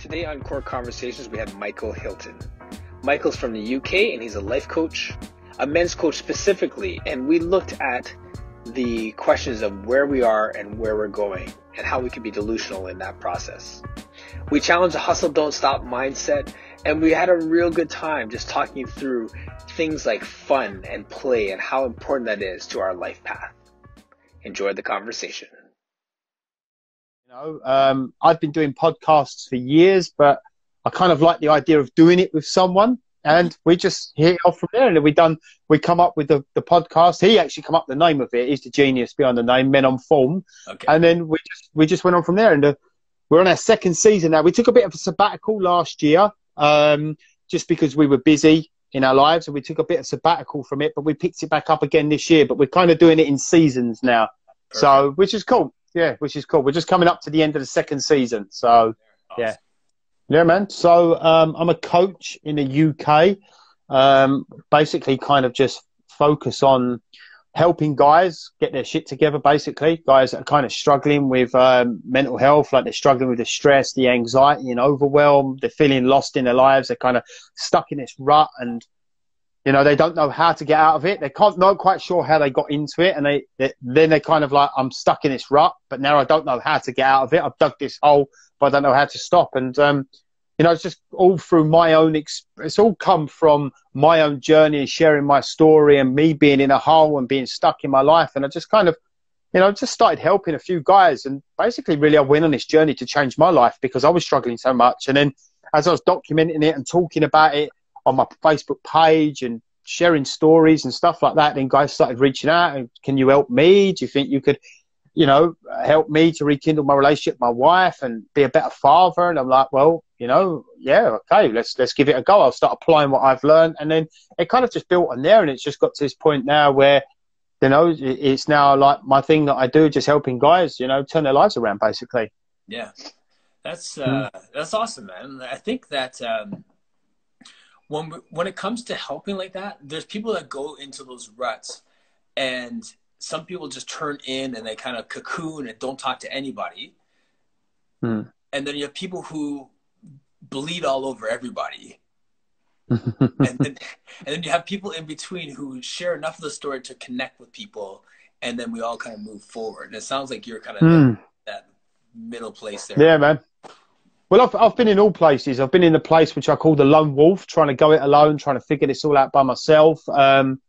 Today on Core Conversations, we have Micheal Hilton. Micheal's from the UK and he's a life coach, a men's coach specifically, and we looked at the questions of where we are and where we're going and how we can be delusional in that process. We challenged the hustle, don't stop mindset, and we had a real good time just talking through things like fun and play and how important that is to our life path. Enjoy the conversation. You know, um, I've been doing podcasts for years, but I kind of like the idea of doing it with someone. And we just hit off from there. And we done, we come up with the, the podcast. He actually come up with the name of it. He's the genius behind the name, Men on Form. Okay. And then we just, we just went on from there. And uh, we're on our second season now. We took a bit of a sabbatical last year, um, just because we were busy in our lives. And we took a bit of sabbatical from it, but we picked it back up again this year. But we're kind of doing it in seasons now. Perfect. So, which is cool. Yeah, which is cool. We're just coming up to the end of the second season. So, yeah. Yeah, man. So um, I'm a coach in the UK. Um, basically, kind of just focus on helping guys get their shit together. Basically, guys that are kind of struggling with um, mental health, like they're struggling with the stress, the anxiety, and overwhelm. They're feeling lost in their lives. They're kind of stuck in this rut, and you know they don't know how to get out of it. They can't not quite sure how they got into it, and they, they then they're kind of like, I'm stuck in this rut, but now I don't know how to get out of it. I've dug this hole but I don't know how to stop. And um, you know, it's just all through my own. it's all come from my own journey, and sharing my story, and me being in a hole and being stuck in my life. And I just kind of, you know, just started helping a few guys, and basically, really, I went on this journey to change my life because I was struggling so much. And then, as I was documenting it and talking about it on my Facebook page and sharing stories and stuff like that, then guys started reaching out and can you help me? Do you think you could you know, help me to rekindle my relationship with my wife and be a better father. And I'm like, well, you know, yeah, okay, let's let's give it a go. I'll start applying what I've learned, and then it kind of just built on there, and it's just got to this point now where, you know, it's now like my thing that I do, just helping guys, you know, turn their lives around, basically. Yeah, that's uh, mm. that's awesome, man. I think that. Um, when, when it comes to helping like that, there's people that go into those ruts and some people just turn in and they kind of cocoon and don't talk to anybody. Hmm. And then you have people who bleed all over everybody. and, then, and then you have people in between who share enough of the story to connect with people, and then we all kind of move forward. And it sounds like you're kind of hmm. that middle place there. Yeah, man. Well, I've, I've been in all places. I've been in the place which I call the lone wolf, trying to go it alone, trying to figure this all out by myself. Um,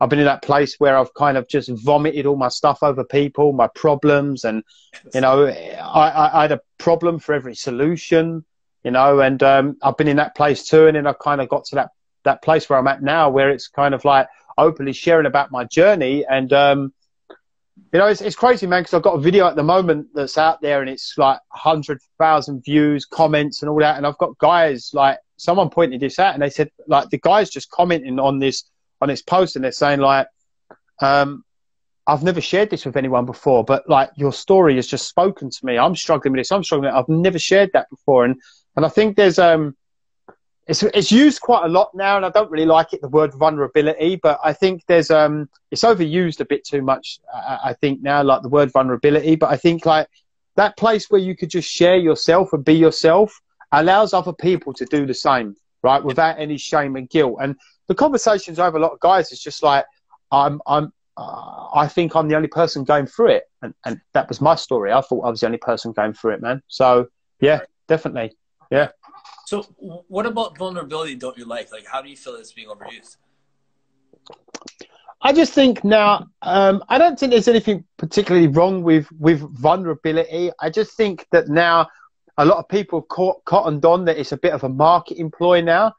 I've been in that place where I've kind of just vomited all my stuff over people, my problems, and you know, I, I had a problem for every solution, you know, and um, I've been in that place too, and then I kind of got to that that place where I'm at now, where it's kind of like openly sharing about my journey, and um, you know, it's, it's crazy, man, because I've got a video at the moment that's out there, and it's like hundred thousand views, comments, and all that, and I've got guys like someone pointed this out, and they said like the guys just commenting on this on this post and they're saying like, um, I've never shared this with anyone before, but like your story has just spoken to me. I'm struggling with this. I'm struggling. I've never shared that before, and and I think there's um, it's it's used quite a lot now, and I don't really like it the word vulnerability, but I think there's um, it's overused a bit too much. I, I think now, like the word vulnerability, but I think like that place where you could just share yourself and be yourself allows other people to do the same, right, without any shame and guilt. And the conversations I have a lot of guys is just like I'm I'm uh, I think I'm the only person going through it, and and that was my story. I thought I was the only person going through it, man. So yeah, definitely, yeah. So what about vulnerability? Don't you like? Like, how do you feel it's being overused? I just think now, um, I don't think there's anything particularly wrong with, with vulnerability. I just think that now a lot of people caught cottoned on that it's a bit of a market ploy now.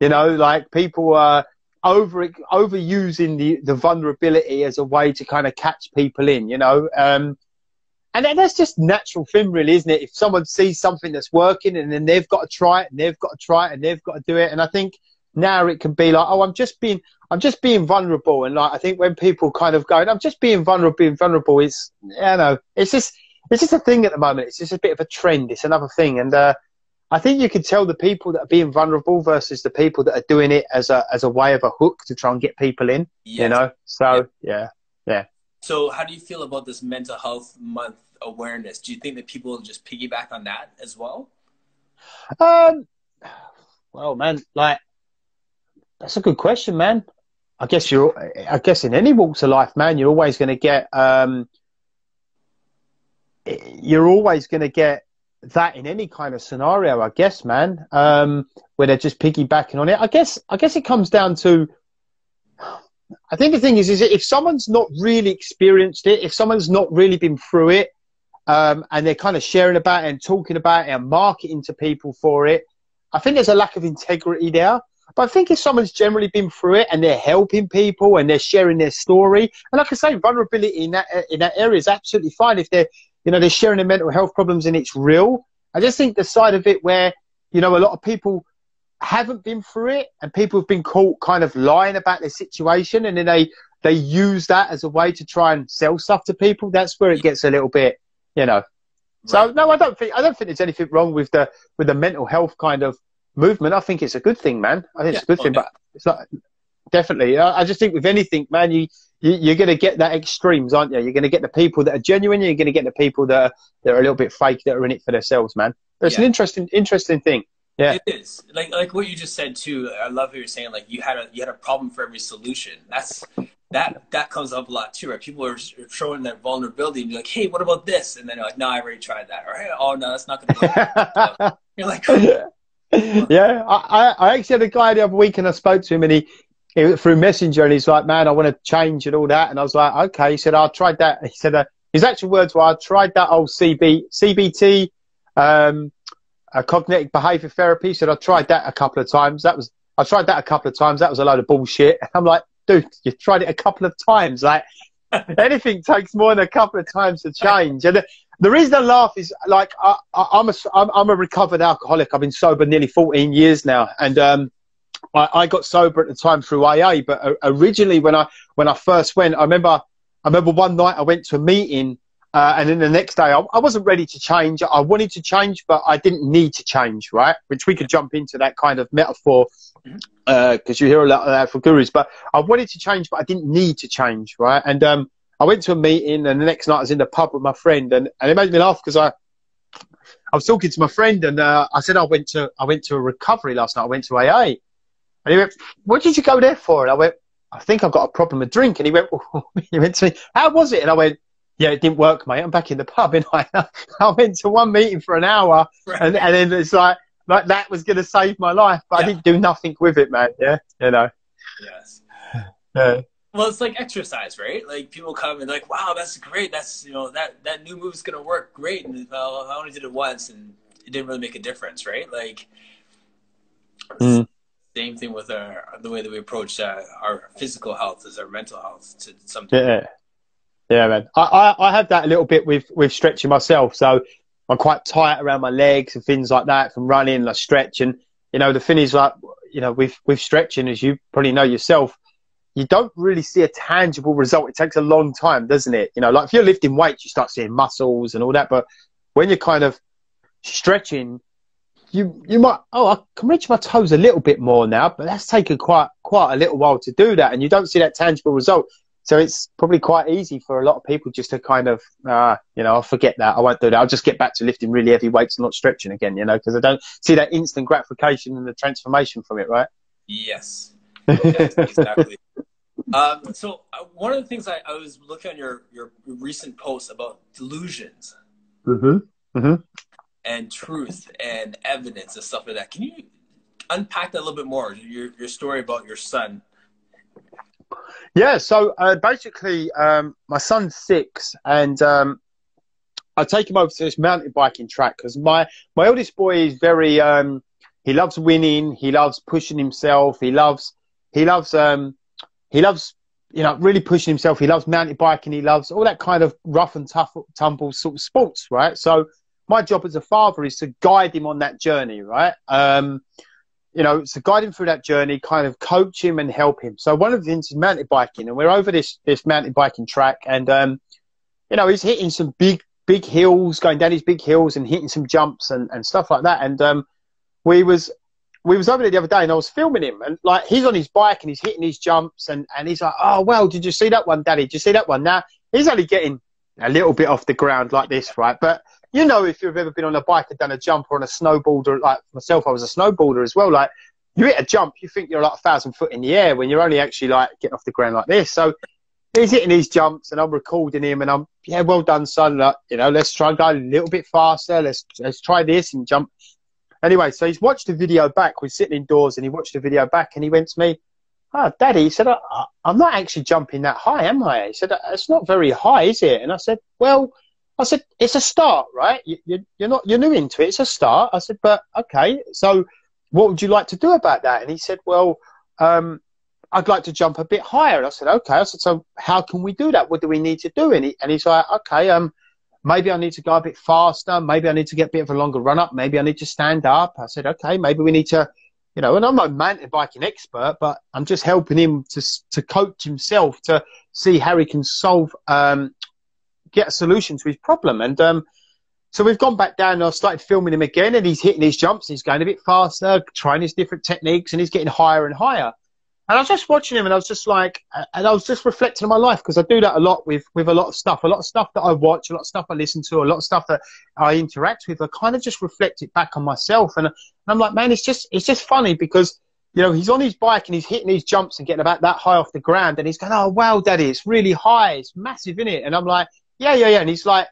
You know, like people are over overusing the the vulnerability as a way to kind of catch people in. You know, um, and that's just natural thing, really, isn't it? If someone sees something that's working and then they've got to try it and they've got to try it and they've got to do it, and I think now it can be like, oh, I'm just being, I'm just being vulnerable, and like I think when people kind of go, I'm just being vulnerable, being vulnerable, is, you know, it's just, it's just a thing at the moment. It's just a bit of a trend. It's another thing, and uh, I think you can tell the people that are being vulnerable versus the people that are doing it as a as a way of a hook to try and get people in. Yes. You know, so yeah. yeah, yeah. So, how do you feel about this mental health month awareness? Do you think that people just piggyback on that as well? Um, well, man, like that's a good question, man. I guess you're. I guess in any walks of life, man, you're always going to get. Um, you're always going to get that in any kind of scenario, I guess, man. Um, where they're just piggybacking on it. I guess. I guess it comes down to. I think the thing is, is if someone's not really experienced it, if someone's not really been through it, um, and they're kind of sharing about it and talking about it and marketing to people for it, I think there's a lack of integrity there. But I think if someone's generally been through it and they're helping people and they're sharing their story, and like I say, vulnerability in that in that area is absolutely fine if they're you know they're sharing their mental health problems and it's real. I just think the side of it where you know a lot of people haven't been through it and people have been caught kind of lying about their situation and then they they use that as a way to try and sell stuff to people. That's where it gets a little bit you know. Right. So no, I don't think I don't think there's anything wrong with the with the mental health kind of movement, I think it's a good thing, man. I think yeah, it's a good thing, but it's not definitely. I, just think with anything, man, you, you are going to get that extremes, aren't you? You're going to get the people that are genuine. You're going to get the people that are, that are a little bit fake, that are in it for themselves, man. It's yeah. an interesting interesting thing. Yeah, it is. Like like what you just said too. I love what you're saying. Like you had a you had a problem for every solution. That's that that comes up a lot too, right? People are showing their vulnerability and you're like, hey, what about this? And then like, no, I already tried that. Or hey, oh no, that's not going to work. you're like, yeah, I, I actually had a guy the other week and I spoke to him and he, he through Messenger and he's like, man, I want to change and all that. And I was like, okay. He said, I tried that. He said, uh, his actual words were, I tried that old CB, CBT, um, uh, cognitive behavior therapy. He said, I tried that a couple of times. That was, I tried that a couple of times. That was a load of bullshit. I'm like, dude, you tried it a couple of times. Like anything takes more than a couple of times to change. And the reason I laugh is like I, am a I'm, I'm a recovered alcoholic. I've been sober nearly 14 years now, and um, I, I, got sober at the time through AA. But originally, when I when I first went, I remember I remember one night I went to a meeting, uh, and then the next day I, I, wasn't ready to change. I wanted to change, but I didn't need to change. Right, which we could jump into that kind of metaphor because uh, you hear a lot of that from gurus. But I wanted to change, but I didn't need to change. Right, and um, I went to a meeting, and the next night I was in the pub with my friend, and, and it made me laugh because I I was talking to my friend, and uh, I said I went to I went to a recovery last night. I went to AA, and he went, "What did you go there for?" And I went, "I think I've got a problem with drink." And he went, he went to me, "How was it?" And I went, "Yeah, it didn't work, mate. I'm back in the pub." And I I went to one meeting for an hour, right. and and then it's like like that was going to save my life, but yeah. I didn't do nothing with it, man. Yeah, you know. Yes. Yeah well, it's like exercise, right? Like people come and like, wow, that's great. That's you know that that new move is gonna work great. And well, I only did it once, and it didn't really make a difference, right? Like mm. same thing with our the way that we approach uh, our physical health as our mental health to something. Yeah, yeah, man. I, I I have that a little bit with with stretching myself. So I'm quite tight around my legs and things like that from running. I stretch, and you know the thing is like you know with with stretching, as you probably know yourself you don't really see a tangible result. It takes a long time, doesn't it? You know, like if you're lifting weights, you start seeing muscles and all that. But when you're kind of stretching, you you might oh I can reach my toes a little bit more now, but that's taken quite quite a little while to do that, and you don't see that tangible result. So it's probably quite easy for a lot of people just to kind of, uh, you know, I'll forget that. I won't do that. I'll just get back to lifting really heavy weights and not stretching again, you know, because I don't see that instant gratification and the transformation from it, right? Yes. yes exactly. Um, so uh, one of the things I, I, was looking on your your recent post about delusions mm-hmm. Mm-hmm. and truth and evidence and stuff like that. Can you unpack that a little bit more? Your your story about your son. Yeah. So uh, basically, um, my son's six, and um, I take him over to this mountain biking track because my my oldest boy is very um, he loves winning. He loves pushing himself. He loves he loves um, he loves, you know, really pushing himself. He loves mountain biking. He loves all that kind of rough and tough tumble sort of sports, right? So my job as a father is to guide him on that journey, right? You know, to guide him through that journey, kind of coach him and help him. So one of the things is mountain biking, and we're over this this mountain biking track, and um, you know, he's hitting some big big hills, going down these big hills and hitting some jumps and, and stuff like that. And um, we was we was over there the other day and I was filming him and like he's on his bike and he's hitting his jumps and, and he's like, oh well, did you see that one, Daddy? Did you see that one? Now he's only getting a little bit off the ground like this, right? But you know, if you've ever been on a bike and done a jump or on a snowboarder, like myself, I was a snowboarder as well. Like you hit a jump, you think you're like a thousand foot in the air when you're only actually like getting off the ground like this. So he's hitting these jumps and I'm recording him and I'm, yeah, well done, son. Like, you know, let's try and go a little bit faster. Let's, let's try this and jump. Anyway, so he's watched the video back. We're sitting indoors and he watched the video back and he went to me, oh, daddy, he said, I, am not actually jumping that high, am I? He said, it's not very high, is it? And I said, well, I said, it's a start, right? You, you, you're not, you're new into it. It's a start. I said, but okay. So what would you like to do about that? And he said, well, um, I'd like to jump a bit higher. And I said, okay. I said, so how can we do that? What do we need to do? And, he, and he's like, okay, um, maybe I need to go a bit faster. Maybe I need to get a bit of a longer run up. Maybe I need to stand up. I said, okay, maybe we need to, you know, and I'm a mountain biking expert, but I'm just helping him to, to coach himself to see how he can solve, um, get a solution to his problem. And, um, so we've gone back down and I started filming him again and he's hitting his jumps. He's going a bit faster, trying his different techniques and he's getting higher and higher. And I was just watching him and I was just like, and I was just reflecting on my life because I do that a lot with, with a lot of stuff, a lot of stuff that I watch, a lot of stuff I listen to, a lot of stuff that I interact with. I kind of just reflect it back on myself. And, and I'm like, man, it's just, it's just funny because, you know, he's on his bike and he's hitting these jumps and getting about that high off the ground. And he's going, oh, wow, daddy, it's really high. It's massive, isn't it? And I'm like, yeah, yeah, yeah. And he's like,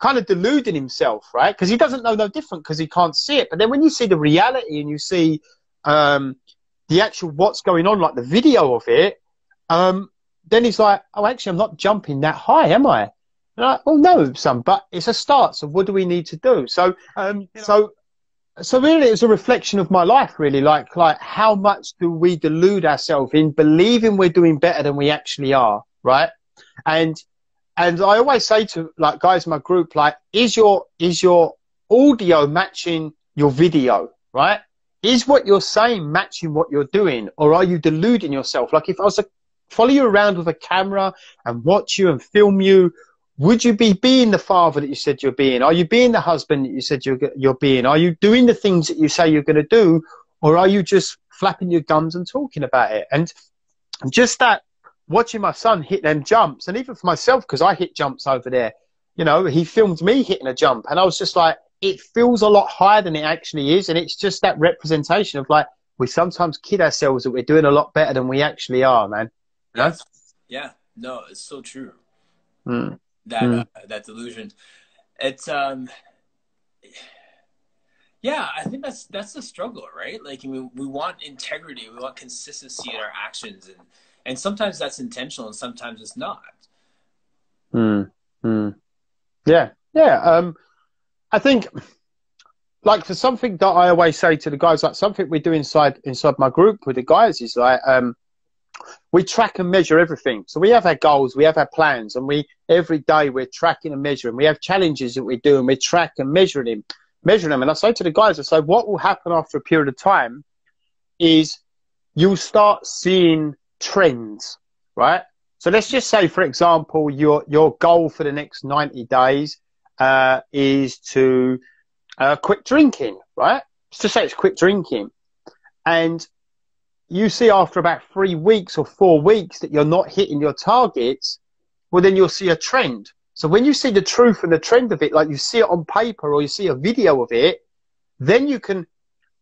kind of deluding himself, right? Because he doesn't know no different because he can't see it. But then when you see the reality and you see, um, the actual what's going on, like the video of it, um, then he's like, oh, actually, I'm not jumping that high, am I? And I, well, no, son, but it's a start. So what do we need to do? So, um, so, so really, it's a reflection of my life, really. Like, like how much do we delude ourselves in believing we're doing better than we actually are, right? And, and I always say to like guys in my group, like, is your is your audio matching your video, right? is what you're saying matching what you're doing, or are you deluding yourself? Like if I was to follow you around with a camera and watch you and film you, would you be being the father that you said you're being? Are you being the husband that you said you're, you're being? Are you doing the things that you say you're going to do, or are you just flapping your gums and talking about it? And just that watching my son hit them jumps, and even for myself, because I hit jumps over there, you know, he filmed me hitting a jump, and I was just like, it feels a lot higher than it actually is. And it's just that representation of like, we sometimes kid ourselves that we're doing a lot better than we actually are, man. That's, yeah, no, it's so true. Mm. That, mm. Uh, that delusion. It's, um, yeah, I think that's, that's the struggle, right? Like, I mean, we want integrity, we want consistency in our actions. And, and sometimes that's intentional and sometimes it's not. Hmm. Hmm. Yeah. Yeah. Um, I think, like for something that I always say to the guys, like something we do inside inside my group with the guys is like um, we track and measure everything. So we have our goals, we have our plans, and we every day we're tracking and measuring. We have challenges that we do, and we track and measure them, measuring them. And I say to the guys, I say, what will happen after a period of time is you'll start seeing trends, right? So let's just say, for example, your your goal for the next ninety days uh, is to uh, quit drinking, right? Just to say it's quit drinking. And you see after about three weeks or four weeks that you're not hitting your targets, well, then you'll see a trend. So when you see the truth and the trend of it, like you see it on paper or you see a video of it, then you can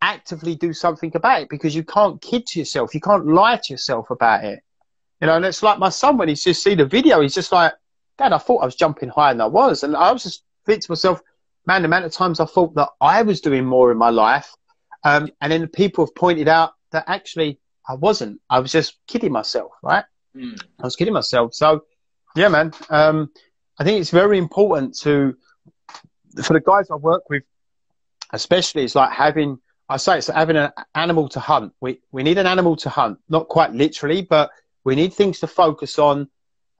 actively do something about it because you can't kid to yourself. You can't lie to yourself about it. You know, and it's like my son when he's just see the video, he's just like, Dad, I thought I was jumping higher than I was. And I was just think to myself, man, the amount of times I thought that I was doing more in my life. Um, and then people have pointed out that actually I wasn't. I was just kidding myself, right? Mm. I was kidding myself. So, yeah, man. Um, I think it's very important to, for the guys I work with, especially, it's like having, I say it's having an animal to hunt. We, we need an animal to hunt, not quite literally, but we need things to focus on.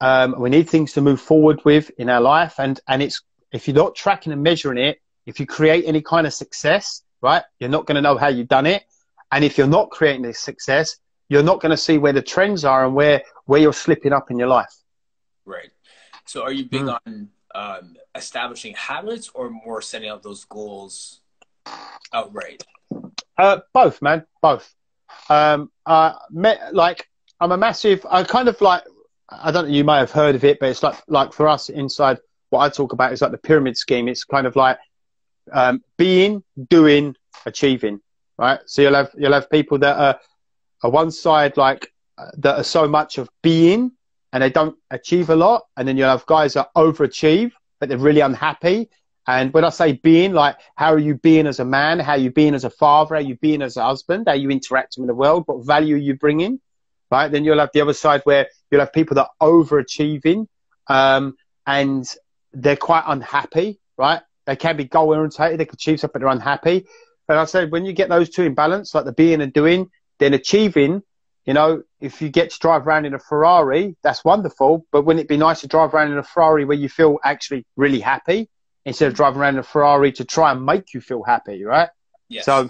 Um, we need things to move forward with in our life. And, and it's if you're not tracking and measuring it, if you create any kind of success, right, you're not going to know how you've done it. And if you're not creating this success, you're not going to see where the trends are and where, where you're slipping up in your life. Right. So are you big mm. on um, establishing habits or more setting out those goals outright? Uh, both, man, both. Um, uh, me, like I'm a massive, I kind of like, I don't know, you may have heard of it, but it's like, like for us inside what I talk about is like the pyramid scheme. It's kind of like um, being, doing, achieving, right? So you'll have you'll have people that are, are one side like uh, that are so much of being and they don't achieve a lot, and then you'll have guys that overachieve but they're really unhappy. And when I say being, like how are you being as a man? How are you being as a father? How are you being as a husband? How you interacting with the world? What value are you bringing? Right? Then you'll have the other side where you'll have people that are overachieving um, and they're quite unhappy, right? They can be goal orientated, they can achieve something, but they're unhappy. But I said, when you get those two in balance, like the being and doing, then achieving, you know, if you get to drive around in a Ferrari, that's wonderful. But wouldn't it be nice to drive around in a Ferrari where you feel actually really happy instead of driving around in a Ferrari to try and make you feel happy, right? Yes. So,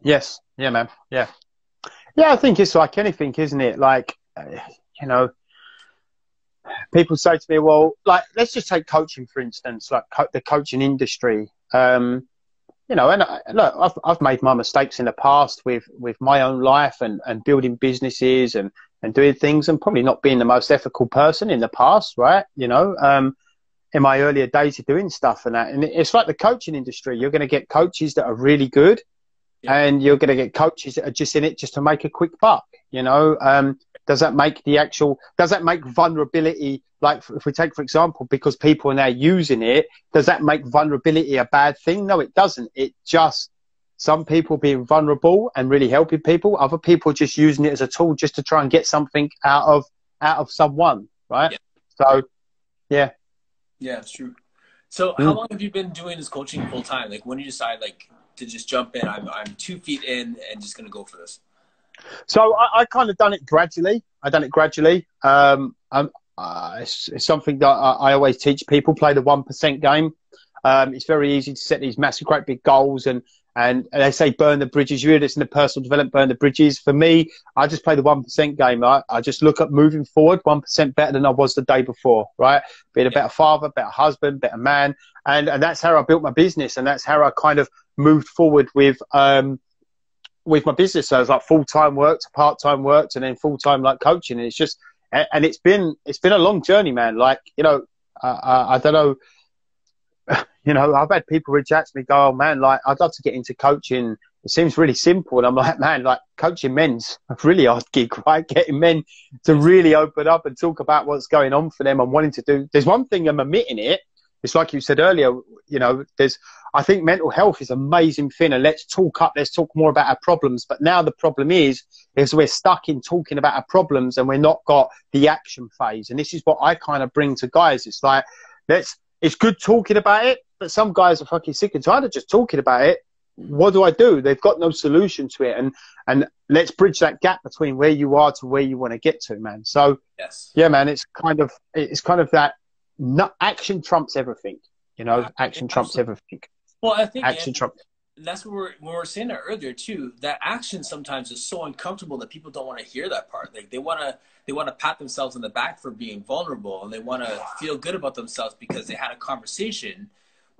yes, yeah, man, yeah, yeah. I think it's like anything, isn't it? Like, uh, you know, people say to me, well, like, let's just take coaching, for instance, like co- the coaching industry. Um, you know, and I, look, I've, I've made my mistakes in the past with, with my own life and, and building businesses and, and doing things and probably not being the most ethical person in the past, right? You know, um, in my earlier days of doing stuff and that. And it's like the coaching industry. You're going to get coaches that are really good yeah. and you're going to get coaches that are just in it just to make a quick buck, you know? Um, does that make the actual, does that make vulnerability, like if we take, for example, because people are now using it, does that make vulnerability a bad thing? No, it doesn't. It just, some people being vulnerable and really helping people, other people just using it as a tool just to try and get something out of, out of someone, right? Yeah. So, yeah. Yeah, it's true. So how long have you been doing this coaching full time? Like when you decide like to just jump in, I'm, I'm two feet in and just going to go for this. So I, I kind of done it gradually. I done it gradually. Um, um, uh, it's, it's, something that I, I, always teach people: play the one percent game. Um, it's very easy to set these massive, great big goals, and and they say burn the bridges. You hear this in the personal development, burn the bridges. For me, I just play the one percent game. I, I just look at moving forward, one percent better than I was the day before. Right, being a better father, better husband, better man, and and that's how I built my business, and that's how I kind of moved forward with um, with my business. So it's like full time work to part time work and then full time like coaching. And it's just, and it's been, it's been a long journey, man. Like, you know, uh, I don't know, you know, I've had people reach out to me, go, oh man, like, I'd love to get into coaching. It seems really simple. And I'm like, man, like coaching men's really hard gig, right? Getting men to really open up and talk about what's going on for them and wanting to do. There's one thing I'm admitting it. It's like you said earlier, you know, there's, I think mental health is an amazing thing, and let's talk up, let's talk more about our problems. But now the problem is, is we're stuck in talking about our problems, and we're not got the action phase. And this is what I kind of bring to guys. It's like, let's, it's good talking about it, but some guys are fucking sick and tired of just talking about it. What do I do? They've got no solution to it, and and let's bridge that gap between where you are to where you want to get to, man. So, yes, yeah, man, it's kind of it's kind of that. Not, action trumps everything. You know, action trumps everything. Well, I think action Trump. That's what we're we are saying that earlier too. That action sometimes is so uncomfortable that people don't want to hear that part. Like they want to they want to pat themselves on the back for being vulnerable and they want to feel good about themselves because they had a conversation.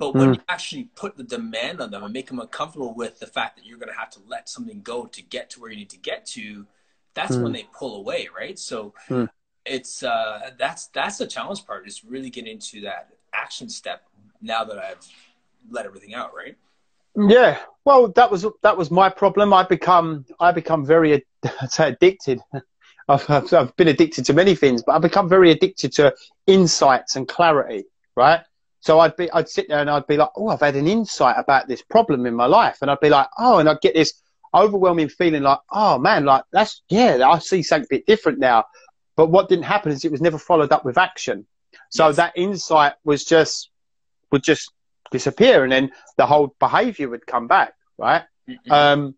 But when mm. you actually put the demand on them and make them uncomfortable with the fact that you're going to have to let something go to get to where you need to get to, that's mm. when they pull away, right? So mm. it's uh, that's that's the challenge part is really get into that action step. Now that I've let everything out, right? Yeah. Well, that was that was my problem. I become I become very say addicted. I've, I've, I've been addicted to many things, but I've become very addicted to insights and clarity. Right. So I'd be I'd sit there and I'd be like, oh, I've had an insight about this problem in my life, and I'd be like, oh, and I'd get this overwhelming feeling like, oh man, like that's yeah, I see something a bit different now. But what didn't happen is it was never followed up with action. So yes. that insight was just would just disappear and then the whole behavior would come back, right? Mm-hmm. Um,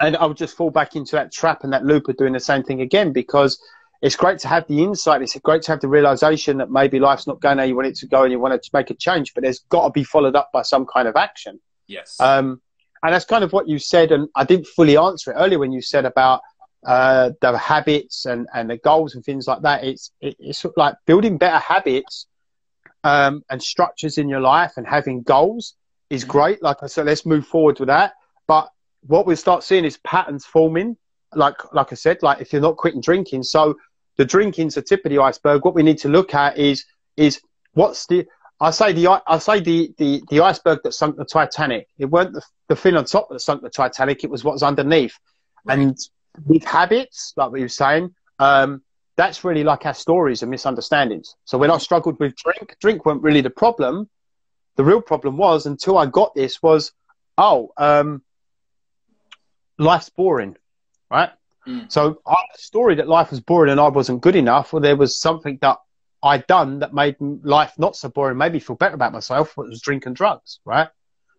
and I would just fall back into that trap and that loop of doing the same thing again because it's great to have the insight. It's great to have the realization that maybe life's not going how you want it to go and you want to make a change, but there's got to be followed up by some kind of action. Yes. Um, and that's kind of what you said. And I didn't fully answer it earlier when you said about uh, the habits and, and the goals and things like that. It's, it, it's like building better habits um, and structures in your life and having goals is mm-hmm. great. Like I said, let's move forward with that. But what we start seeing is patterns forming. Like like I said, like if you're not quitting drinking, so the drinking's the tip of the iceberg. What we need to look at is is what's the I say the I say the, the, the iceberg that sunk the Titanic. It weren't the, the thing on top that sunk the Titanic. It was what's underneath. Right. And with habits, like we were saying, um, that's really like our stories and misunderstandings. So when I struggled with drink, drink weren't really the problem. The real problem was until I got this was, oh, um, life's boring, right? Mm. So I had a story that life was boring and I wasn't good enough, or there was something that I'd done that made life not so boring, made me feel better about myself, it was drinking drugs, right?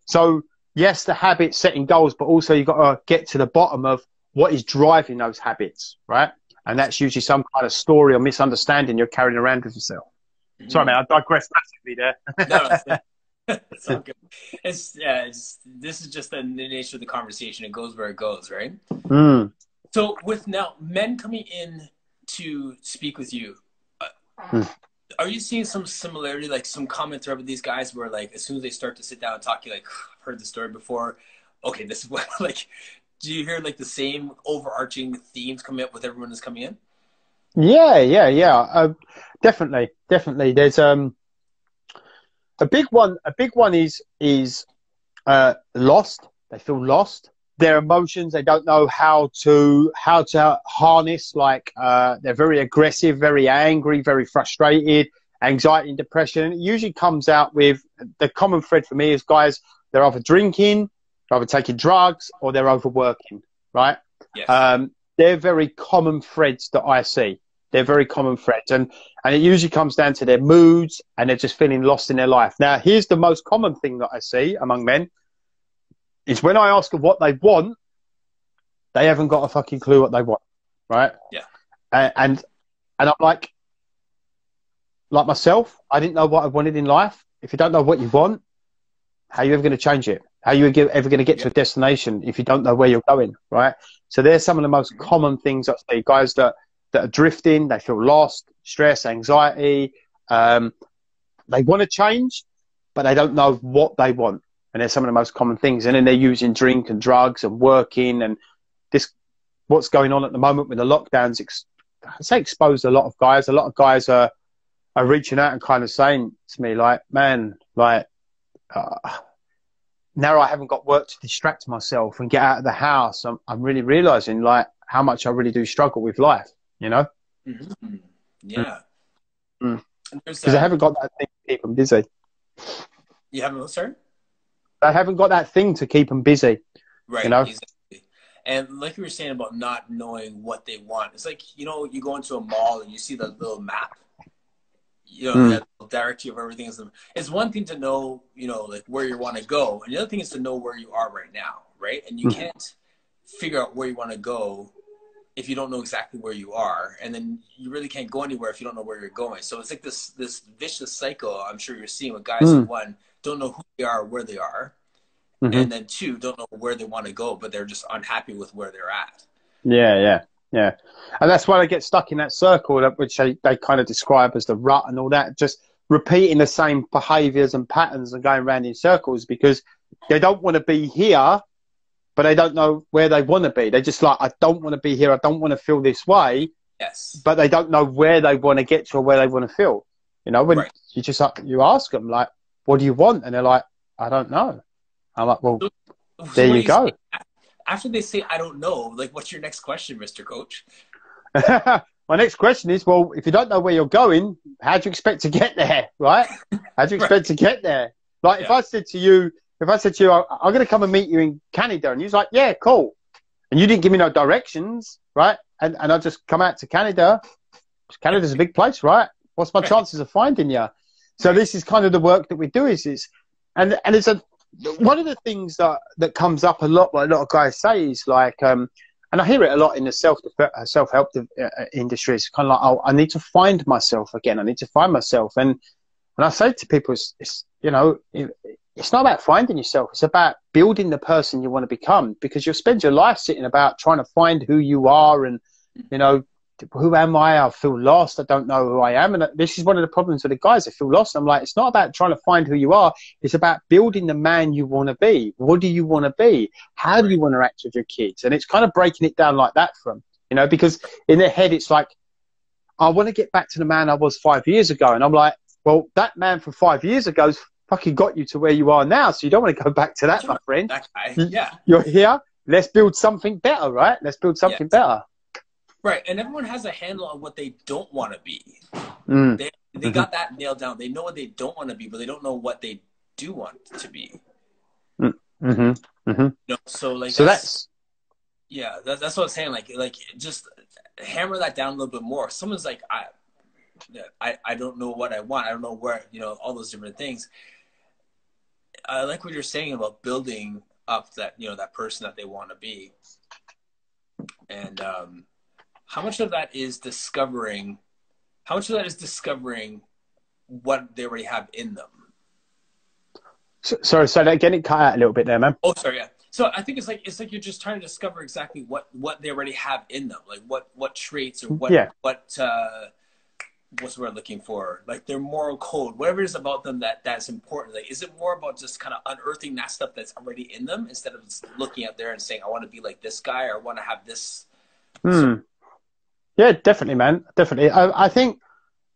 So yes, the habits, setting goals, but also you've got to get to the bottom of what is driving those habits, right? And that's usually some kind of story or misunderstanding you're carrying around with yourself. Mm-hmm. Sorry, man, I digressed massively there. no, it's all good. It's, yeah, it's, this is just the nature of the conversation. It goes where it goes, right? Mm. So, with now men coming in to speak with you, uh, mm. are you seeing some similarity, like some common thread with these guys where, like, as soon as they start to sit down and talk, you like, I've heard the story before. Okay, this is what, like, do you hear like the same overarching themes come up with everyone that's coming in? Yeah, yeah, yeah. Uh, definitely, definitely. There's um a big one. A big one is is uh, lost. They feel lost. Their emotions. They don't know how to how to harness. Like uh, they're very aggressive, very angry, very frustrated. Anxiety and depression. It usually comes out with the common thread for me is guys. They're either drinking, they're either taking drugs, or they're overworking. Right. Yes. Um, they're very common threads that I see. They're very common threads, and and it usually comes down to their moods and they're just feeling lost in their life. Now, here's the most common thing that I see among men is when I ask them what they want, they haven't got a fucking clue what they want, right? Yeah. And and, and I'm like, like myself, I didn't know what I wanted in life. If you don't know what you want, how are you ever going to change it? How are you ever going to get yeah. to a destination if you don't know where you're going, right? So there's some of the most mm-hmm. common things I see. Guys that that are drifting, they feel lost, stress, anxiety. Um, they want to change, but they don't know what they want. And they're some of the most common things. And then they're using drink and drugs and working and this, what's going on at the moment with the lockdowns, ex- I say exposed a lot of guys. A lot of guys are, are reaching out and kind of saying to me, like, man, like, uh, now I haven't got work to distract myself and get out of the house. I'm, I'm really realizing like how much I really do struggle with life you know? Mm-hmm. Yeah. Because mm. I haven't got that thing to keep them busy. You haven't, sorry? I haven't got that thing to keep them busy. Right. You know? Exactly. And like you were saying about not knowing what they want, it's like, you know, you go into a mall and you see the little map, you know, mm. that will direct you of everything. Is. It's one thing to know, you know, like where you want to go. And the other thing is to know where you are right now, right? And you mm. can't figure out where you want to go if you don't know exactly where you are and then you really can't go anywhere if you don't know where you're going so it's like this this vicious cycle i'm sure you're seeing with guys mm. who one don't know who they are or where they are mm-hmm. and then two don't know where they want to go but they're just unhappy with where they're at yeah yeah yeah and that's why they get stuck in that circle that, which they, they kind of describe as the rut and all that just repeating the same behaviors and patterns and going around in circles because they don't want to be here but they don't know where they want to be. They're just like, I don't want to be here. I don't want to feel this way. Yes. But they don't know where they want to get to or where they want to feel. You know, when right. you just like, you ask them like, "What do you want?" and they're like, "I don't know." I'm like, "Well, so, there you, you go." Say, after they say, "I don't know," like, what's your next question, Mister Coach? My next question is, well, if you don't know where you're going, how do you expect to get there, right? How do you expect right. to get there? Like, yeah. if I said to you, if I said to you, I'm going to come and meet you in Canada, and you was like, yeah, cool, and you didn't give me no directions, right? And and I just come out to Canada. Canada's a big place, right? What's my chances of finding you? So this is kind of the work that we do. Is is and and it's a one of the things that that comes up a lot. What a lot of guys say is like, um, and I hear it a lot in the self uh, self help uh, industry. It's kind of like, oh, I need to find myself again. I need to find myself. And and I say to people, it's, it's you know, it's not about finding yourself. It's about building the person you want to become because you'll spend your life sitting about trying to find who you are and, you know, who am I? I feel lost. I don't know who I am. And this is one of the problems with the guys. I feel lost. I'm like, it's not about trying to find who you are. It's about building the man you want to be. What do you want to be? How do you want to act with your kids? And it's kind of breaking it down like that from, you know, because in their head, it's like, I want to get back to the man I was five years ago. And I'm like, well, that man from five years ago's fucking got you to where you are now. So you don't want to go back to that, my friend. That guy, yeah. You're here. Let's build something better, right? Let's build something better. Right, and everyone has a handle on what they don't want to be. Mm. They they mm-hmm. got that nailed down. They know what they don't want to be, but they don't know what they do want to be. Mm-hmm. Mm-hmm. You know, so like so that's, that's yeah, that, that's what I'm saying. Like like just hammer that down a little bit more. Someone's like I. I, I don't know what I want. I don't know where, you know, all those different things. I like what you're saying about building up that, you know, that person that they want to be. And um, how much of that is discovering, how much of that is discovering what they already have in them? So, sorry, so that getting cut out a little bit there, man. Oh, sorry, yeah. So I think it's like it's like you're just trying to discover exactly what what they already have in them, like what what traits or what yeah. what uh, what's we're looking for like their moral code whatever it is about them that that's important like is it more about just kind of unearthing that stuff that's already in them instead of looking out there and saying i want to be like this guy or i want to have this hmm. Yeah definitely man definitely I, I think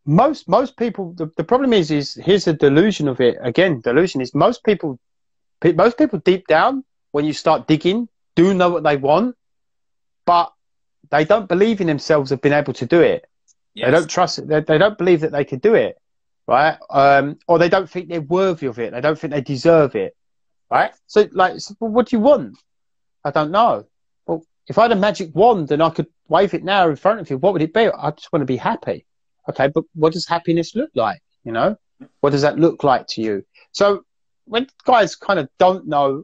most most people the, the problem is is here's the delusion of it again delusion is most people most people deep down when you start digging do know what they want but they don't believe in themselves of being able to do it Yes. They don't trust it. They, they, don't believe that they can do it, right? Um, or they don't think they're worthy of it. They don't think they deserve it, right? So, like, so, what do you want? I don't know. If I had a magic wand and I could wave it now in front of you, what would it be? I just want to be happy. Okay, but what does happiness look like? You know, what does that look like to you? So, when guys kind of don't know,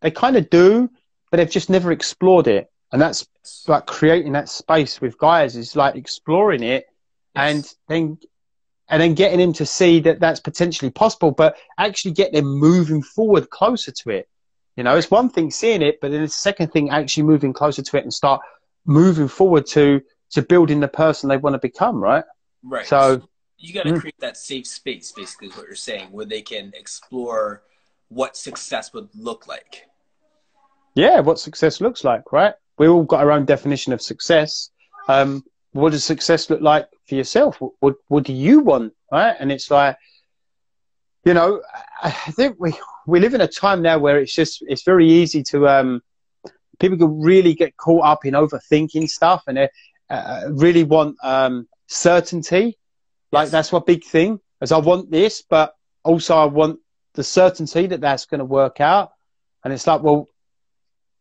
they kind of do, but they've just never explored it and that's like creating that space with guys is like exploring it yes. and then and then getting them to see that that's potentially possible but actually get them moving forward closer to it you know it's one thing seeing it but then the second thing actually moving closer to it and start moving forward to to building the person they want to become right right so you got to mm. create that safe space basically is what you're saying where they can explore what success would look like yeah what success looks like right we all got our own definition of success. Um, what does success look like for yourself? What, what, what do you want? Right? And it's like, you know, I think we we live in a time now where it's just it's very easy to um, people can really get caught up in overthinking stuff and they uh, really want um, certainty. Like that's what big thing. As I want this, but also I want the certainty that that's going to work out. And it's like, well,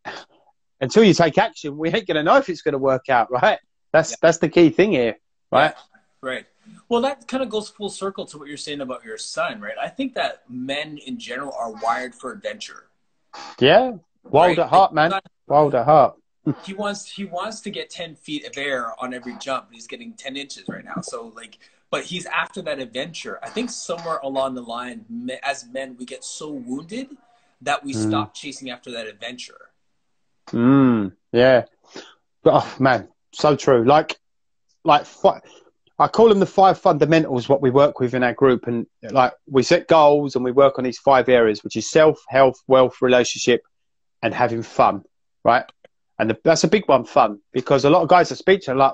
until you take action, we ain't going to know if it's going to work out, right? That's yeah. that's the key thing here, right? Yeah. Right. Well, that kind of goes full circle to what you're saying about your son, right? I think that men in general are wired for adventure. Yeah, wild right? at heart, man. Wild at heart. he wants he wants to get ten feet of air on every jump. He's getting ten inches right now. So like, but he's after that adventure. I think somewhere along the line, as men, we get so wounded that we mm. stop chasing after that adventure. Mm, yeah. Oh man, so true. Like, like I call them the five fundamentals. What we work with in our group, and like we set goals and we work on these five areas, which is self, health, wealth, relationship, and having fun. Right, and the, that's a big one, fun, because a lot of guys I speak to are like,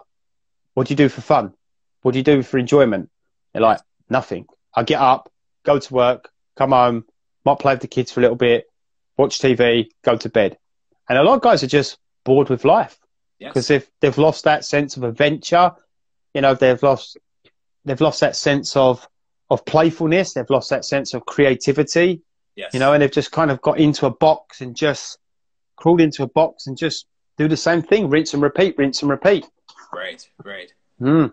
"What do you do for fun? What do you do for enjoyment?" They're like, "Nothing. I get up, go to work, come home, might play with the kids for a little bit, watch TV, go to bed." And a lot of guys are just bored with life because yes. they've they've lost that sense of adventure. You know, they've lost they've lost that sense of of playfulness. They've lost that sense of creativity. Yes. You know, and they've just kind of got into a box and just crawled into a box and just do the same thing, rinse and repeat, rinse and repeat. Great, great. Mm.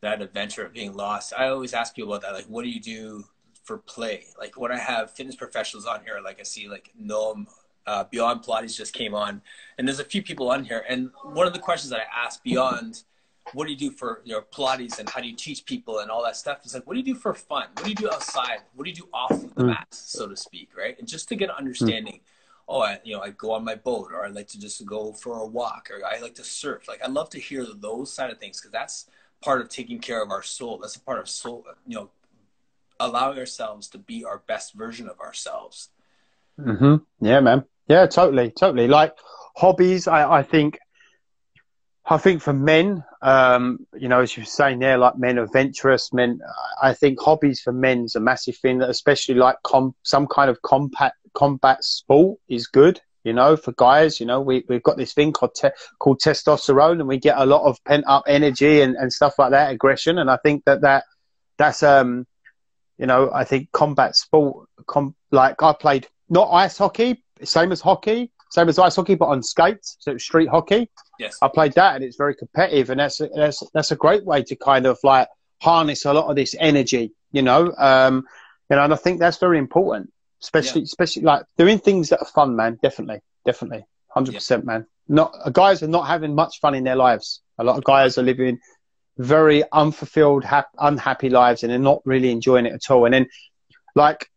That adventure of being lost. I always ask people about that. Like, what do you do for play? Like, when I have fitness professionals on here, like I see like Noam uh, Beyond Pilates just came on, and there's a few people on here. And one of the questions that I ask Beyond, what do you do for your know Pilates and how do you teach people and all that stuff? Is like, what do you do for fun? What do you do outside? What do you do off the mm. mat, so to speak, right? And just to get an understanding. Mm. Oh, I, you know, I go on my boat, or I like to just go for a walk, or I like to surf. Like, I love to hear those side of things because that's part of taking care of our soul. That's a part of soul, you know, allowing ourselves to be our best version of ourselves. Mm-hmm. Yeah, man. Yeah, totally, totally. Like hobbies, I, I think I think for men, um, you know, as you were saying there, like men are venturous. Men, I think hobbies for men is a massive thing. Especially like com- some kind of combat combat sport is good. You know, for guys, you know, we we've got this thing called te- called testosterone, and we get a lot of pent up energy and, and stuff like that, aggression. And I think that that that's um, you know, I think combat sport, com- like I played not ice hockey, same as hockey, same as ice hockey, but on skates, so street hockey. Yes. I played that, and it's very competitive, and that's a, that's that's a great way to kind of like harness a lot of this energy, you know. Um, you know, and I think that's very important, especially yeah. especially like doing things that are fun, man. Definitely, definitely, hundred yeah. percent, man. Not guys are not having much fun in their lives. A lot of guys are living very unfulfilled, ha- unhappy lives, and they're not really enjoying it at all. And then, like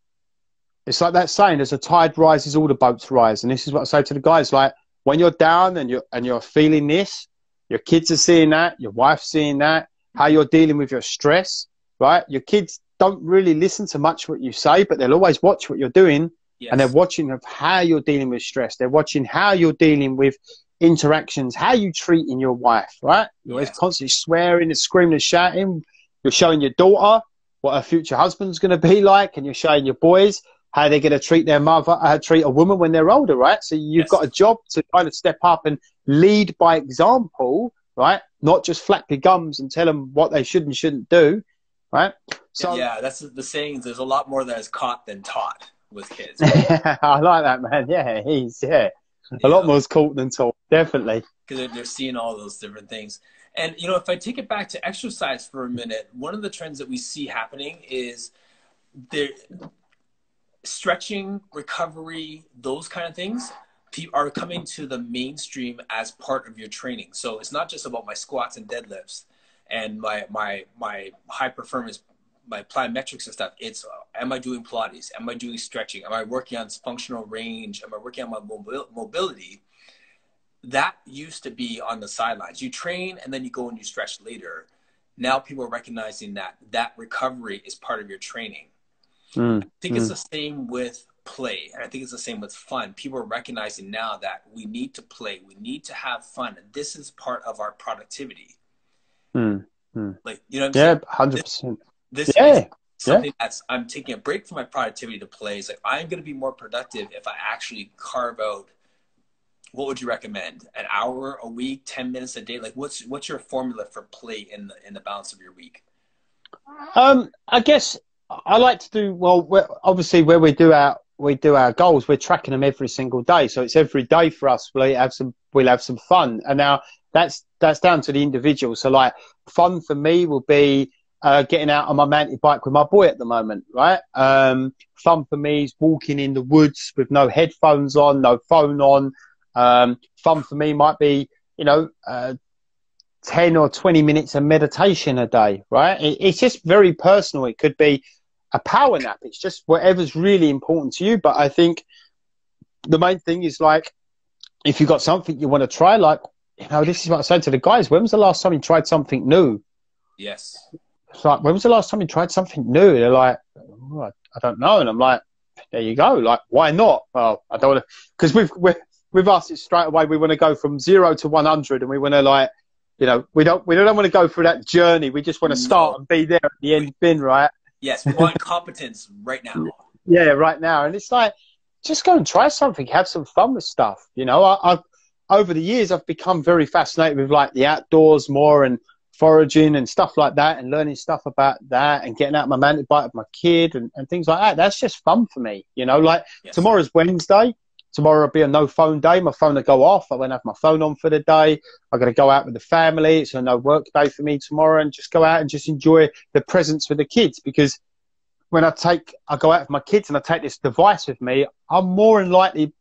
it's like that saying, as a tide rises, all the boats rise. And this is what I say to the guys, like when you're down and you're, and you're feeling this, your kids are seeing that, your wife's seeing that, how you're dealing with your stress, right? Your kids don't really listen to much what you say, but they'll always watch what you're doing. Yes. And they're watching of how you're dealing with stress. They're watching how you're dealing with interactions, how you treating your wife, right? You're yes. always constantly swearing and screaming and shouting. You're showing your daughter what her future husband's going to be like, and you're showing your boys how they're going to treat their mother, uh, treat a woman when they're older, right? So you've yes. got a job to kind of step up and lead by example, right? Not just flap your gums and tell them what they should and shouldn't do, right? So yeah, that's the saying. There's a lot more that is caught than taught with kids. I like that, man. Yeah, he's yeah, a lot more is caught than taught, definitely. Because they're, they're seeing all those different things. And you know, if I take it back to exercise for a minute, one of the trends that we see happening is there stretching, recovery, those kind of things are coming to the mainstream as part of your training. So it's not just about my squats and deadlifts and my my my high performance my plyometrics and stuff. It's uh, am I doing Pilates? Am I doing stretching? Am I working on functional range? Am I working on my mobility? That used to be on the sidelines. You train and then you go and you stretch later. Now people are recognizing that that recovery is part of your training. Mm, I think mm. it's the same with play. And I think it's the same with fun. People are recognizing now that we need to play, we need to have fun. And this is part of our productivity. Mm, mm. like, you know what I'm yeah, saying? 100%. This, this yeah. is something yeah. that's, I'm taking a break from my productivity to play. It's like, I'm going to be more productive if I actually carve out what would you recommend? An hour a week, ten minutes a day? Like, what's what's your formula for play in the in the balance of your week? Um, I guess I like to do well. Obviously, where we do our we do our goals, we're tracking them every single day. So it's every day for us. We'll have some we'll have some fun. And now that's that's down to the individual. So like fun for me will be uh, getting out on my mountain bike with my boy at the moment, right? Um, fun for me is walking in the woods with no headphones on, no phone on. Um, fun for me might be, you know, uh, 10 or 20 minutes of meditation a day, right? It's just very personal. It could be a power nap. It's just whatever's really important to you. But I think the main thing is like, if you've got something you want to try, like, you know, this is what I said to the guys. When was the last time you tried something new? Yes. It's like, when was the last time you tried something new? They're like, oh, I don't know. And I'm like, there you go. Like, why not? Well, I don't want to, because we've, we've, with us, it's straight away, we want to go from zero to 100 and we want to like, you know, we don't, we don't want to go through that journey. We just want to mm. start and be there at the end bin, right? Yes, we want competence right now. Yeah, right now. And it's like, just go and try something, have some fun with stuff. You know, I, I've, over the years, I've become very fascinated with like the outdoors more and foraging and stuff like that and learning stuff about that and getting out my mountain bike with my kid and, and things like that. That's just fun for me. You know, like yes. tomorrow's Wednesday. Tomorrow will be a no phone day. My phone will go off. I won't have my phone on for the day. I'm going to go out with the family. It's a no work day for me tomorrow and just go out and just enjoy the presence with the kids because when I take, I go out with my kids and I take this device with me, I'm more than likely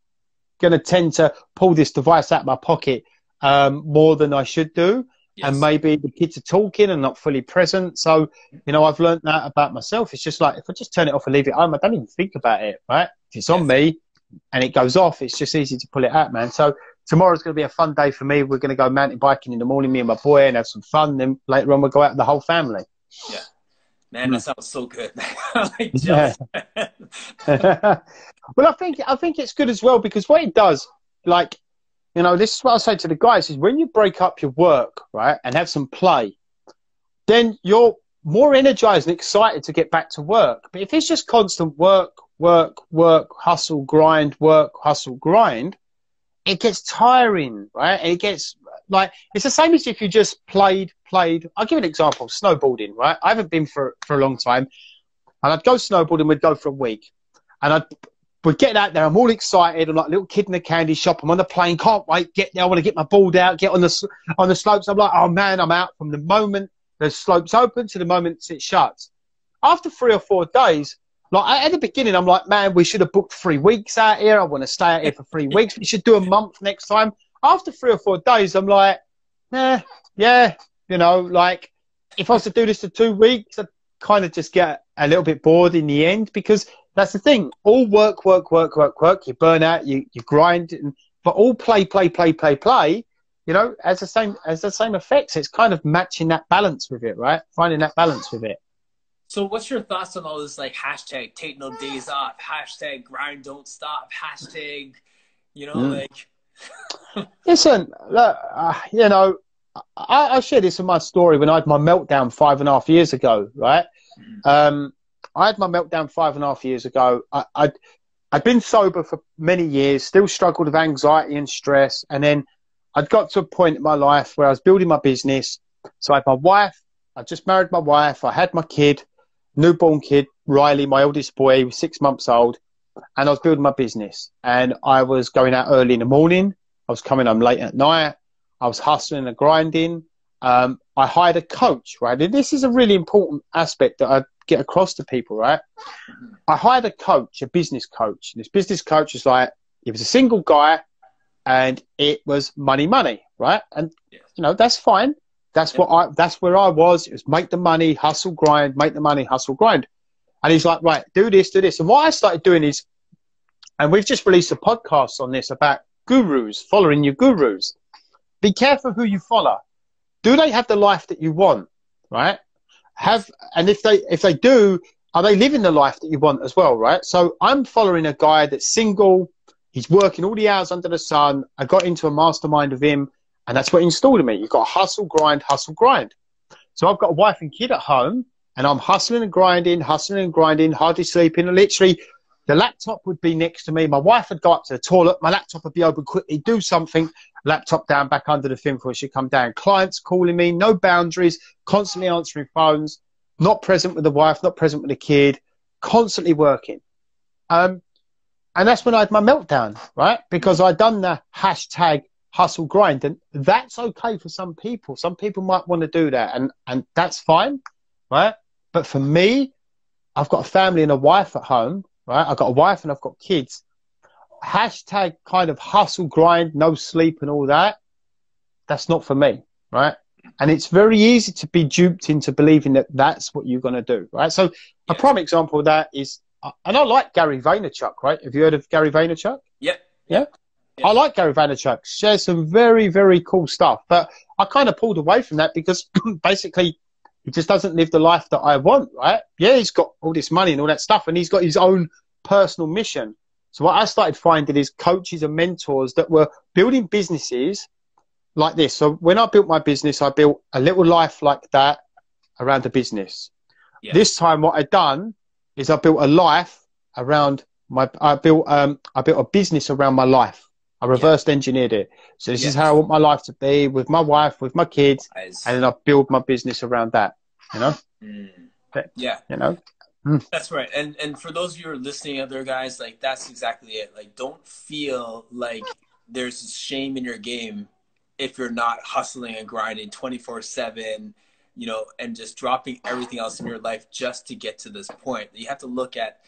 going to tend to pull this device out of my pocket um, more than I should do. Yes. And maybe the kids are talking and not fully present. So, you know, I've learned that about myself. It's just like if I just turn it off and leave it home, I don't even think about it, right? If it's on me, and it goes off, it's just easy to pull it out, man. So tomorrow's going to be a fun day for me. We're going to go mountain biking in the morning, me and my boy, and have some fun. Then later on, we'll go out with the whole family. Yeah. Man, that sounds so good. like well, I think I think it's good as well because what it does, like, you know, this is what I say to the guys: is when you break up your work, right, and have some play, then you're more energized and excited to get back to work. But if it's just constant work, work, work, hustle, grind, work, hustle, grind, it gets tiring, right? And it gets like it's the same as if you just played, played. I'll give an example: snowboarding, right? I haven't been for for a long time, and I'd go snowboarding. We'd go for a week, and I'd we'd get out there. I'm all excited. I'm like a little kid in a candy shop. I'm on the plane. Can't wait. Get there. I want to get my board out. Get on the on the slopes. I'm like, oh man, I'm out from the moment the slopes open to the moment it shuts. After three or four days, like at the beginning, I'm like, man, we should have booked three weeks out here. I want to stay out here for three weeks. We should do a month next time. After three or four days, I'm like, nah, yeah, you know, like if I was to do this for two weeks, I'd kind of just get a little bit bored in the end because that's the thing. All work, work, work, work, work. You burn out, you, you grind, and, but all play, play, play, play, play you know, as the same as the same effects. It's kind of matching that balance with it, right? Finding that balance with it. So, what's your thoughts on all this like hashtag take no days off, hashtag grind don't stop, hashtag, you know, mm. like. Listen, look, uh, you know, I, I shared this in my story when I had my meltdown five and a half years ago, right? Mm. Um, I had my meltdown five and a half years ago. I, I'd, I'd been sober for many years, still struggled with anxiety and stress, and then I'd got to a point in my life where I was building my business. So I had my wife, I just married my wife, I had my kid, newborn kid, Riley, my oldest boy, he was six months old, and I was building my business. And I was going out early in the morning, I was coming home late at night, I was hustling and grinding. Um, I hired a coach, right? And this is a really important aspect that I get across to people, right? I hired a coach, a business coach. And this business coach was like, he was a single guy and it was money, money, right? And yes. you know that's fine. That's what I. That's where I was. It was make the money, hustle, grind, make the money, hustle, grind. And he's like, right, do this, do this. And what I started doing is, and we've just released a podcast on this about gurus, following your gurus. Be careful who you follow. Do they have the life that you want, right? Have and if they if they do, are they living the life that you want as well, right? So I'm following a guy that's single, He's working all the hours under the sun. I got into a mastermind with him, and that's what installed in me. You've got hustle, grind, hustle, grind. So I've got a wife and kid at home, and I'm hustling and grinding, hustling and grinding, hardly sleeping. And literally, the laptop would be next to me. My wife would go up to the toilet. My laptop would be open quickly, do something. Laptop down, back under the thing before she come down. Clients calling me, no boundaries, constantly answering phones, not present with the wife, not present with the kid, constantly working. Um, and that's when I had my meltdown, right? Because I'd done the hashtag hustle grind, and that's okay for some people. Some people might want to do that, and and that's fine, right? But for me, I've got a family and a wife at home, right? I've got a wife and I've got kids. Hashtag kind of hustle grind, no sleep and all that. That's not for me, right? And it's very easy to be duped into believing that that's what you're going to do, right? So a prime example of that is and I like Gary Vaynerchuk, right? Have you heard of Gary Vaynerchuk? Yeah. Yeah. Yeah. I like Gary Vaynerchuk. Shares some very, very cool stuff. But I kind of pulled away from that because basically he just doesn't live the life that I want, right? Yeah, he's got all this money and all that stuff, and he's got his own personal mission. So what I started finding is coaches and mentors that were building businesses like this. So when I built my business, I built a little life like that around the business. Yeah. This time, what I'd done is I built a life around my. I built um I built a business around my life. I reversed yeah. engineered it. So this yes. is how I want my life to be with my wife, with my kids, and then I build my business around that. You know. Mm. Yeah. You know. Mm. That's right. And and for those of you who are listening, other guys, like that's exactly it. Like don't feel like there's shame in your game if you're not hustling and grinding 24 7 you know, and just dropping everything else in your life just to get to this point. You have to look at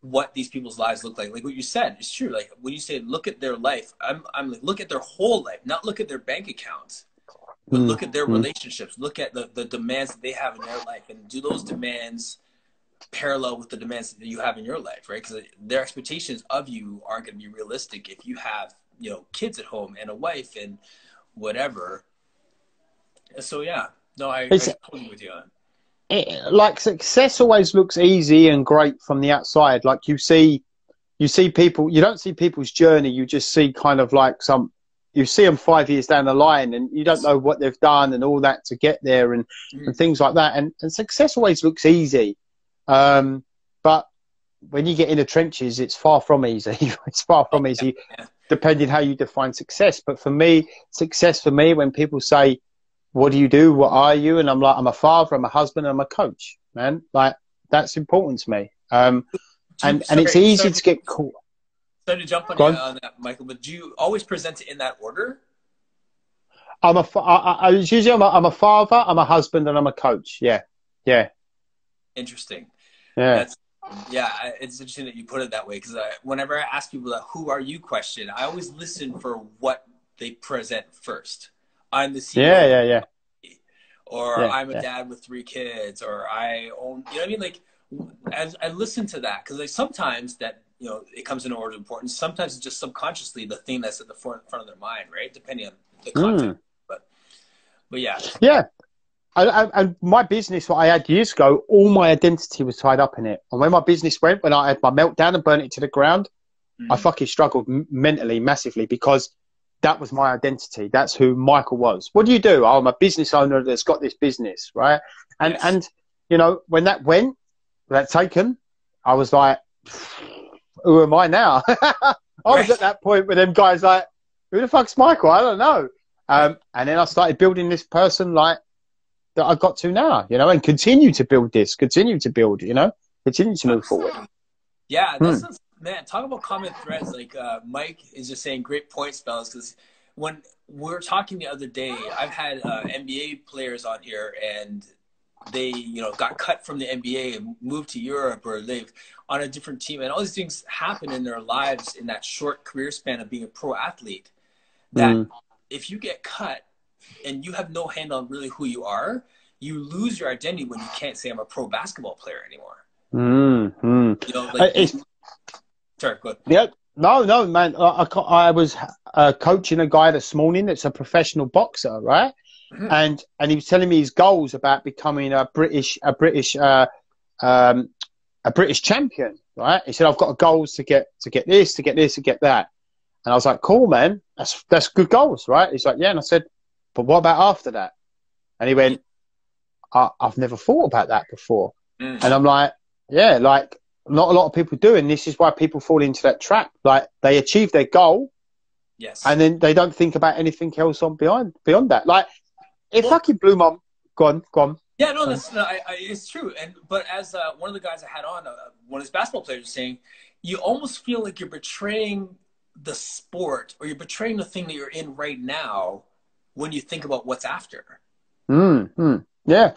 what these people's lives look like. Like what you said, it's true. Like when you say look at their life, I'm I'm like look at their whole life, not look at their bank accounts. But mm. look at their mm. relationships. Look at the, the demands that they have in their life, and do those demands parallel with the demands that you have in your life, right? Because their expectations of you aren't going to be realistic if you have, you know, kids at home and a wife and whatever. So yeah, no, I, I totally with you on. It, like success always looks easy and great from the outside. Like you see, you see people. You don't see people's journey. You just see kind of like some you see them five years down the line, and you don't know what they've done and all that to get there, and, Mm. and things like that. And, and success always looks easy, um, but when you get in the trenches, it's far from easy. it's far from easy, yeah. depending how you define success. But for me, success for me, when people say, "What do you do? What are you?" and I'm like, "I'm a father, I'm a husband, I'm a coach." Man, like that's important to me. Um, Do you- and and it's easy sorry, to get caught. sorry to jump on you on. on that, Micheal, but do you always present it in that order? I'm a, I, I usually I'm a, I'm a father, I'm a husband, and I'm a coach. Yeah, yeah, Interesting. yeah. That's yeah. It's interesting that you put it that way because whenever I ask people that "Who are you?" question, I always listen for what they present first. I'm the CEO, Yeah, yeah, yeah. or Yeah, I'm a yeah. dad with three kids, or I own. You know what I mean? Like, as I listen to that because like sometimes that you know it comes in order of importance. Sometimes it's just subconsciously the thing that's at the front, front of their mind, right? Depending on the content. But but yeah, Yeah. And my business, what I had years ago, all my identity was tied up in it. And when my business went, when I had my meltdown and burnt it to the ground, I Mhm. fucking struggled mentally massively because that was my identity. That's who Micheal was. What do you do? Oh, I'm a business owner that's got this business, right? And Yes. and you know when that went, that taken, I was like, who am I now? I was at that point with them guys like, who the fuck's Micheal? I don't know. Um, and then I started building this person like that I've got to now, you know, and continue to build this, continue to build, you know, continue to move forward. Yeah, Hmm. Man. Talk about common threads. Like uh, Mike is just saying, great point spells. Because when we were talking the other day, I've had uh, NBA players on here, and they, you know, got cut from the NBA and moved to Europe, or they've on a different team, and all these things happen in their lives in that short career span of being a pro athlete. That Mm. if you get cut and you have no handle on really who you are, you lose your identity when you can't say I'm a pro basketball player anymore. Mm, mm. You know, like it's- sorry, go ahead. Yeah, no, no, man. I, I, I was uh, coaching a guy this morning that's a professional boxer, right? Mhm. And and he was telling me his goals about becoming a British a British uh, um, a British champion, right? He said, "I've got goals to get to get this, to get this, to get that." And I was like, "Cool, man. That's that's good goals, right?" He's like, "Yeah." And I said, "But what about after that?" And he went, I, "I've never thought about that before." Mm. And I'm like, yeah, like not a lot of people do, and this is why people fall into that trap. Like they achieve their goal, Yes. and then they don't think about anything else on beyond beyond that. Like it Well- fucking blew my gone gone. Yeah, no, that's no, I, I, it's true. And but as uh, one of the guys I had on, uh, one of his basketball players was saying, you almost feel like you're betraying the sport or you're betraying the thing that you're in right now when you think about what's after. Mm, mm, yeah,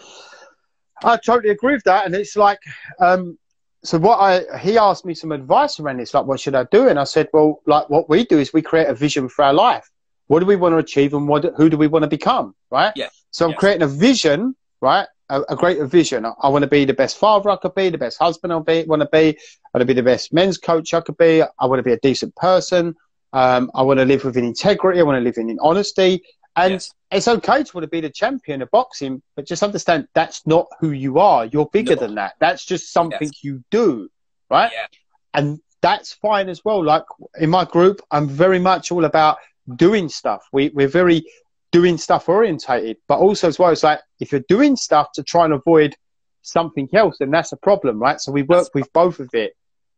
I totally agree with that. And it's like, um, so what I he asked me some advice around this, like what should I do? And I said, well, like what we do is we create a vision for our life. What do we want to achieve, and what who do we want to become? Right. Yeah. So I'm Yes. creating a vision, right? A, a greater vision. I, I want to be the best father I could be, the best husband I be, want to be. I want to be the best men's coach I could be. I want to be a decent person. Um, I want to live with integrity. I want to live in honesty. And Yes. it's okay to want to be the champion of boxing, but just understand that's not who you are. You're bigger No. than that. That's just something Yes. you do, right? Yeah. And that's fine as well. Like in my group, I'm very much all about doing stuff. We, we're very doing stuff orientated, but also as well, it's like if you're doing stuff to try and avoid something else, then that's a problem, right? So we work That's- with both of it,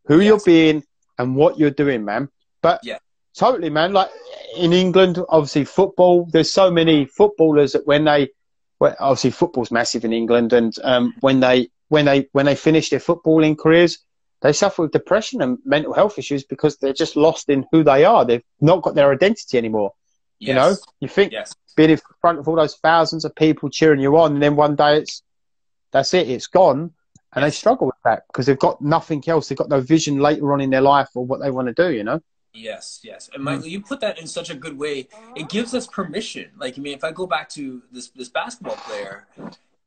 who you're being and what you're doing, man. But Yeah. Totally, man. Like in England, obviously football. There's so many footballers that when they, well, obviously football's massive in England, and um, when they when they when they finish their footballing careers, they suffer with depression and mental health issues because they're just lost in who they are. They've not got their identity anymore. Yes. You know, you think Yes. being in front of all those thousands of people cheering you on, and then one day it's that's it, it's gone, and they struggle with that because they've got nothing else. They've got no vision later on in their life or what they want to do. You know. Yes, yes. And Mm-hmm. Micheal, you put that in such a good way. It gives us permission. Like, I mean, if I go back to this this basketball player,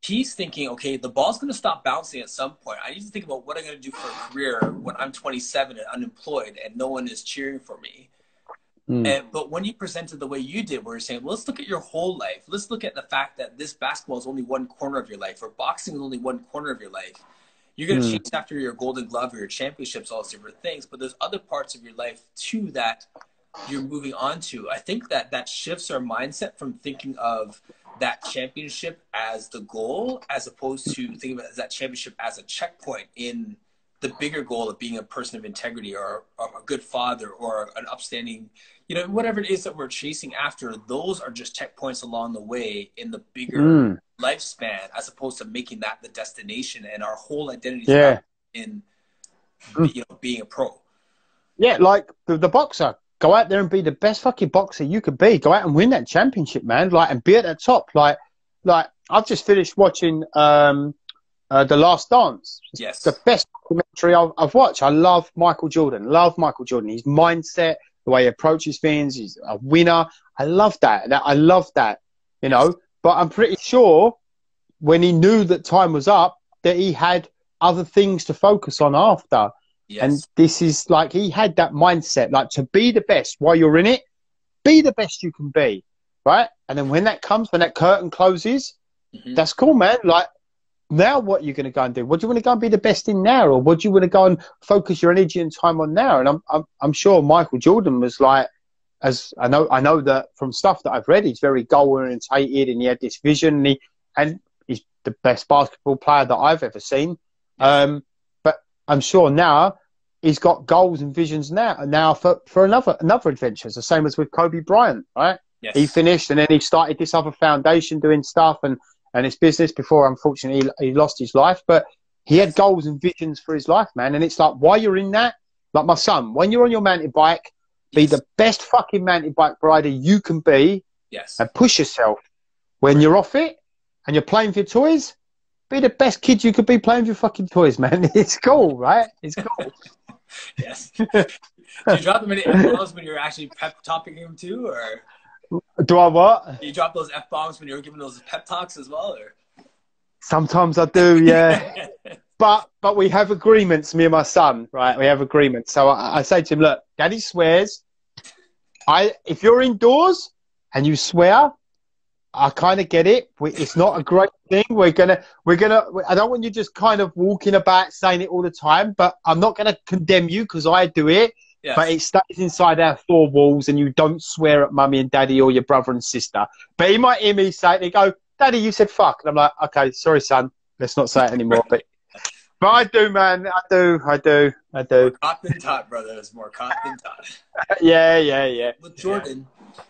he's thinking, okay, the ball's going to stop bouncing at some point. I need to think about what I'm going to do for a career when I'm 27 and unemployed and no one is cheering for me. Mm. And, but when you presented the way you did, where you're saying, let's look at your whole life. Let's look at the fact that this basketball is only one corner of your life, or boxing is only one corner of your life. You're going to Mm. chase after your golden glove or your championships, all those different things. But there's other parts of your life too that you're moving on to. I think that that shifts our mindset from thinking of that championship as the goal, as opposed to thinking of that championship as a checkpoint in the bigger goal of being a person of integrity or, or, a good father or an upstanding, you know, whatever it is that we're chasing after. Those are just checkpoints along the way in the bigger mm. lifespan, as opposed to making that the destination and our whole identity yeah. in, mm. you know, being a pro. Yeah, like the, the boxer Go out there and be the best fucking boxer you could be. Go out and win that championship, man. Like and be at the top. Like, like I've just finished watching um, uh, the Last Dance. Yes, the best documentary I've, I've, watched. I love Michael Jordan. Love Michael Jordan. His mindset, the way he approaches things. He's a winner. I love that. That I love that. You know, but I'm pretty sure when he knew that time was up, that he had other things to focus on after. Yes. And this is like he had that mindset, like to be the best while you're in it, be the best you can be, right? And then when that comes, when that curtain closes, mm-hmm. that's cool, man. Like now, what you're going to go and do? What do you want to go and be the best in now, or what do you want to go and focus your energy and time on now? And I'm I'm, I'm sure Michael Jordan was like, as I know I know that from stuff that I've read, he's very goal orientated and he had this vision, and he and he's the best basketball player that I've ever seen. Um, but I'm sure now he's got goals and visions now now for, for another another adventure. It's the same as with Kobe Bryant, right? Yes. He finished and then he started this other foundation doing stuff and, and his business before unfortunately he, he lost his life. But he had goals and visions for his life, man. And it's like while you're in that, like my son, when you're on your mountain bike, be the best fucking mountain bike rider you can be. Yes. And push yourself. When you're off it and you're playing for your toys, be the best kid you could be playing with your fucking toys, man. It's cool, right? It's cool. yes. Do you drop them F bombs when you're actually pep talking them too, or do I what? Do you drop those F bombs when you're giving those pep talks as well, or? Sometimes I do, yeah. but but we have agreements, me and my son, right? We have agreements. So I, I say to him, look, Daddy swears. I if you're indoors and you swear, I kind of get it. It's not a great thing. We're gonna, we're gonna. I don't want you just kind of walking about saying it all the time, but I'm not gonna condemn you because I do it. Yes. But it stays inside our four walls, and you don't swear at mummy and daddy or your brother and sister. But he might hear me say it. They go, "Daddy, you said fuck," and I'm like, "Okay, sorry, son. Let's not say it anymore." but, but I do, man. I do. I do. I do. More caught than taught, brother. It's more caught than taught. yeah, yeah, yeah. With Jordan. Yeah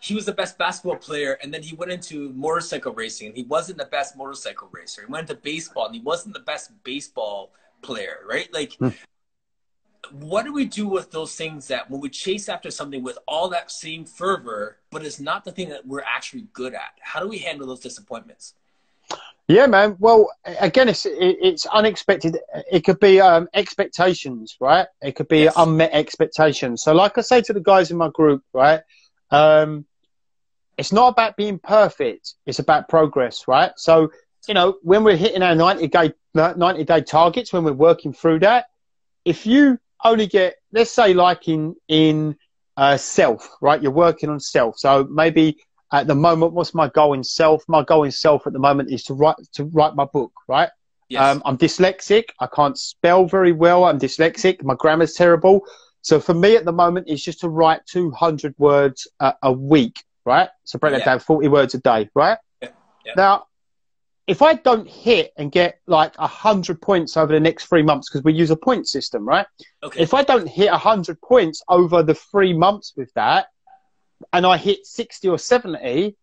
he was the best basketball player and then he went into motorcycle racing and he wasn't the best motorcycle racer. He went into baseball and he wasn't the best baseball player, right? Like mm. What do we do with those things that when we chase after something with all that same fervor, but it's not the thing that we're actually good at? How do we handle those disappointments? Yeah, man. Well, again, it's it's unexpected. It could be um, expectations, right? It could be yes. unmet expectations. So, like I say to the guys in my group, right? Um, it's not about being perfect. It's about progress, right? So, you know, when we're hitting our 90 day, 90 day targets, when we're working through that, if you only get, let's say like in, in, uh, self, right? You're working on self. So maybe at the moment, what's my goal in self? My goal in self at the moment is to write, to write my book, right? Yes. Um, I'm dyslexic. I can't spell very well. I'm dyslexic. My grammar's terrible. So for me at the moment, it's just to write 200 words a, a week right? So break that yeah. down, 40 words a day, right? Yeah. Yeah. Now, if I don't hit and get like 100 points over the next three months, because we use a point system, right? Okay. If I don't hit 100 points over the three months with that, and I hit 60 or 70,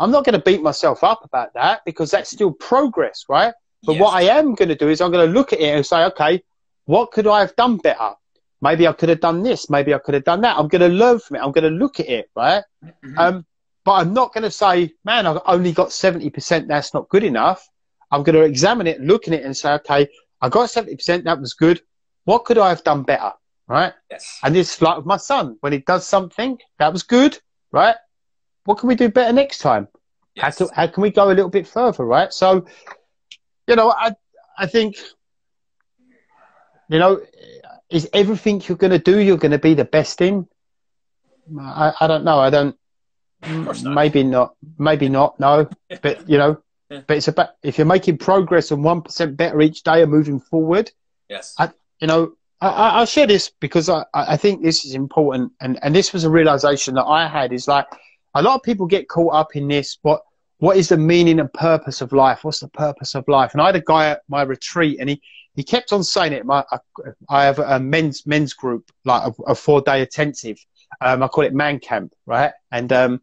I'm not going to beat myself up about that because that's still progress, right? But yes. what I am going to do is I'm going to look at it and say, okay, what could I have done better? Maybe I could have done this. Maybe I could have done that. I'm going to learn from it. I'm going to look at it, right? Mm-hmm. Um, but I'm not going to say, man, I've only got 70%. That's not good enough. I'm going to examine it, look at it and say, okay, I got 70%. That was good. What could I have done better? Right. Yes. And it's like with my son, when he does something that was good, right? What can we do better next time? Yes. How, to, how can we go a little bit further? Right. So, you know, I, I think, you know, is everything you're going to do you're going to be the best in? I, I don't know. I don't. Not. Maybe not. Maybe not. No. but you know, yeah. but it's about if you're making progress and one percent better each day and moving forward. Yes. I, you know, I, will share this because I, I think this is important, and, and this was a realization that I had is like a lot of people get caught up in this. What what is the meaning and purpose of life? What's the purpose of life? And I had a guy at my retreat, and he, he kept on saying it. My I, I have a men's men's group, like a, a four day intensive. Um, I call it Man Camp, right? And um,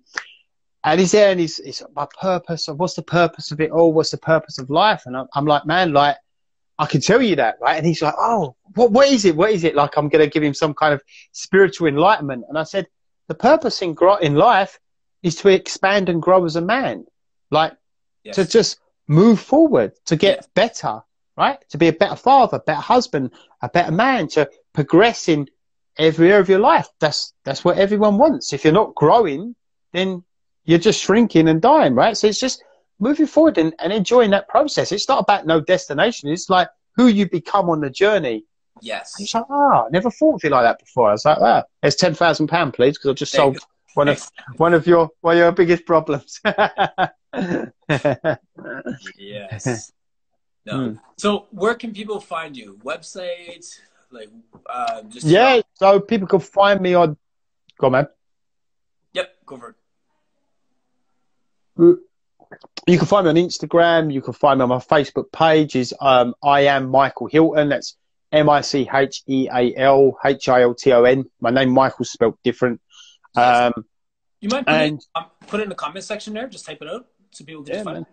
and he's there, and he's, he's my purpose. What's the purpose of it all? What's the purpose of life? And I'm, I'm like, man, like I can tell you that, right? And he's like, oh, what what is it? What is it? Like I'm going to give him some kind of spiritual enlightenment. And I said, the purpose in in life is to expand and grow as a man, like yes. to just move forward, to get yes. better, right? To be a better father, better husband, a better man, to progress in every area of your life. That's that's what everyone wants. If you're not growing, then you're just shrinking and dying, right? So it's just moving forward and, and enjoying that process. It's not about no destination. It's like who you become on the journey. Yes. And it's like, oh, I never thought of it like that before. I was like, wow, there's ten thousand pound, please, because I've just solved one of one of your one of your biggest problems. yes. No. Mm. So where can people find you? Website, like uh, just yeah. So people can find me on. Go on, man. Yep, go for it. You can find me on Instagram. You can find me on my Facebook page. Is um, I am Micheal Hilton. That's M I C H E A L H I L T O N. My name Micheal's spelled different. Um, you might put, and, it, um, put it in the comment section there. Just type it out so people can yeah, find man.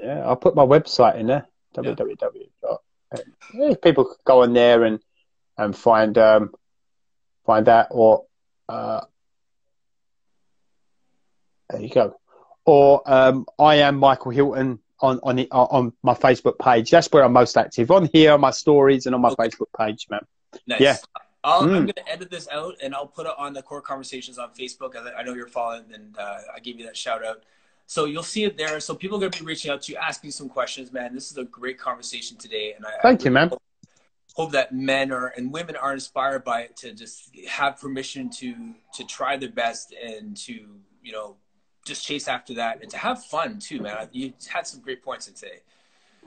it. Yeah, I'll put my website in there. Yeah. www. People could go on there and and find um, find that or uh, there you go or um, I am Micheal Hilton on on the, on my Facebook page. That's where I'm most active. On here, on my stories, and on my okay. Facebook page, man. Nice. Yeah. i am mm. going to edit this out and I'll put it on the core conversations on Facebook. I know you're following, and uh, I gave you that shout out. So you'll see it there. So people are going to be reaching out to you, asking some questions, man. This is a great conversation today, and I thank I really you, man. Hope, hope that men are and women are inspired by it to just have permission to to try their best and to you know just chase after that and to have fun too, man. You had some great points today.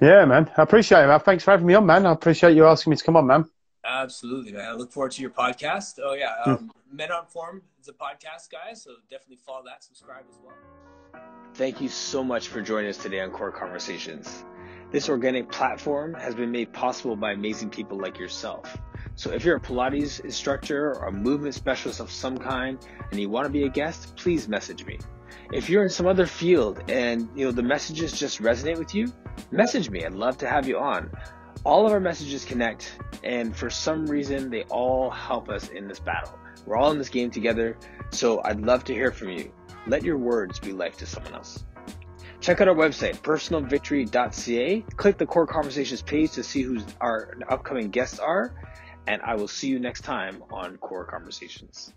Yeah, man. I appreciate it, man. Thanks for having me on, man. I appreciate you asking me to come on, man. Absolutely, man. I look forward to your podcast. Oh, yeah. Hmm. Um, Men on Form is a podcast, guys. So definitely follow that, subscribe as well. Thank you so much for joining us today on Core Conversations. This organic platform has been made possible by amazing people like yourself. So if you're a Pilates instructor or a movement specialist of some kind and you want to be a guest, please message me. If you're in some other field and you know the messages just resonate with you, message me. I'd love to have you on. All of our messages connect, and for some reason, they all help us in this battle. We're all in this game together, so I'd love to hear from you. Let your words be life to someone else. Check out our website, personalvictory.ca. Click the Core Conversations page to see who our upcoming guests are, and I will see you next time on Core Conversations.